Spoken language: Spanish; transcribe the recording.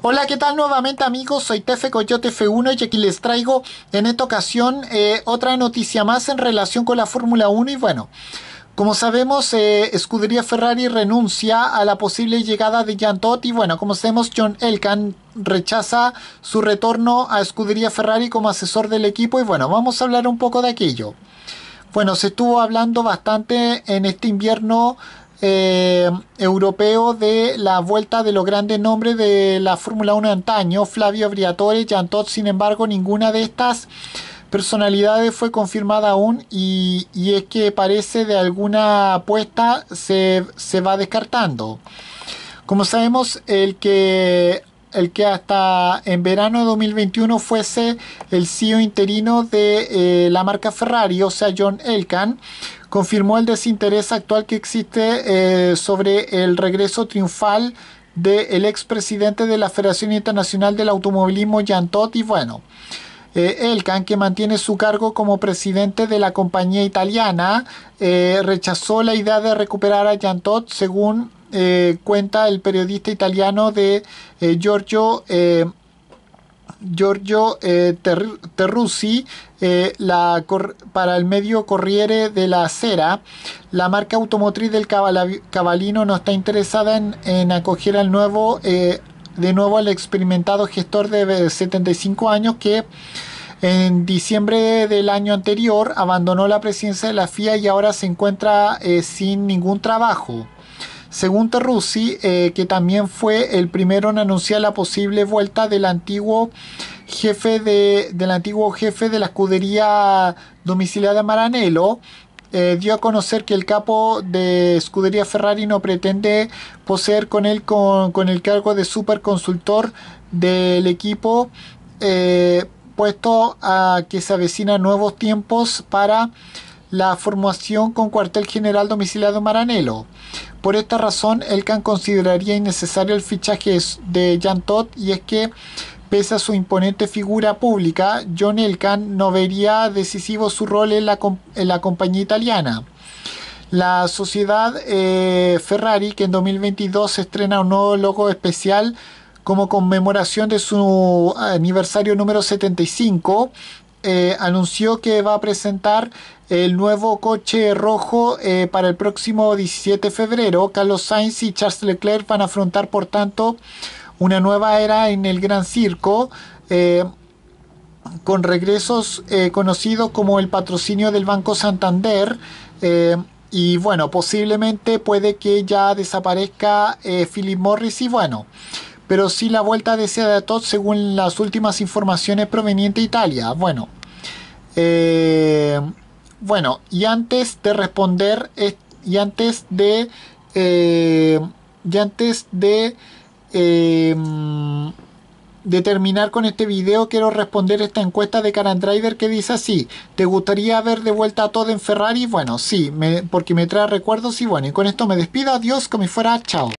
Hola, ¿qué tal nuevamente amigos? Soy Tefe Coyote F1 y aquí les traigo en esta ocasión eh, otra noticia más en relación con la Fórmula 1 y bueno, como sabemos, eh, Escudería Ferrari renuncia a la posible llegada de Jan Todt y bueno, como sabemos, John Elkan rechaza su retorno a Escudería Ferrari como asesor del equipo y bueno, vamos a hablar un poco de aquello. Bueno, se estuvo hablando bastante en este invierno eh, europeo de la vuelta de los grandes nombres de la Fórmula 1 antaño, Flavio Briatore, Jan Todt, sin embargo, ninguna de estas personalidades fue confirmada aún y, es que parece de alguna apuesta se, se, va descartando. Como sabemos, el que, el que hasta en verano de 2021 fuese el CEO interino de eh, la marca Ferrari, o sea, John Elkan, confirmó el desinterés actual que existe eh, sobre el regreso triunfal del expresidente de la Federación Internacional del Automovilismo, Jan Todt, y bueno, eh, Elkan, que mantiene su cargo como presidente de la compañía italiana, eh, rechazó la idea de recuperar a Jan Todt, según cuenta el periodista italiano de Giorgio Giorgio eh, Terruzzi eh, la, para el medio Corriere de la Sera. La marca automotriz del Cabalino no está interesada en, acoger al nuevo, eh, de nuevo al experimentado gestor de 75 años que en diciembre del año anterior abandonó la presidencia de la FIA y ahora se encuentra sin ningún trabajo. Según Terruzzi, eh, que también fue el primero en anunciar la posible vuelta del antiguo jefe de, del antiguo jefe de la escudería domiciliada Maranello, eh, dio a conocer que el capo de escudería Ferrari no pretende poseer con él con, el cargo de superconsultor del equipo, eh, puesto a que se avecinan nuevos tiempos para la formación con cuartel general domiciliado Maranello. Por esta razón, Elkan consideraría innecesario el fichaje de Jan Todt y es que pese a su imponente figura pública, John Elkan no vería decisivo su rol en la, compañía italiana. La sociedad eh, Ferrari, que en 2022 estrena un nuevo logo especial como conmemoración de su aniversario número 75, eh, anunció que va a presentar el nuevo coche rojo eh, para el próximo 17 de febrero. Carlos Sainz y Charles Leclerc van a afrontar, por tanto, una nueva era en el Gran Circo. Eh, con regresos conocidos como el patrocinio del Banco Santander. y bueno, posiblemente puede que ya desaparezca Philip Morris. Y bueno, pero sí la vuelta de Sedatot según las últimas informaciones provenientes de Italia. Bueno, eh, bueno, y antes de responder, y antes de, eh, y antes de, eh, de terminar con este video, quiero responder esta encuesta de Karen Driver que dice así, ¿te gustaría ver de vuelta a todo en Ferrari? Bueno, sí, porque me trae recuerdos y bueno, y con esto me despido, adiós, como fuera, chao.